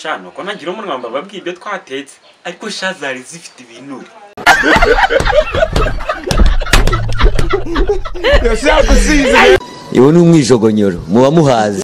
sha nuko nagira umunwa mbababwiye ibyo twatetse ariko sha zari zifite ibinure. Iwo ni umwijogonyoro muba muhazi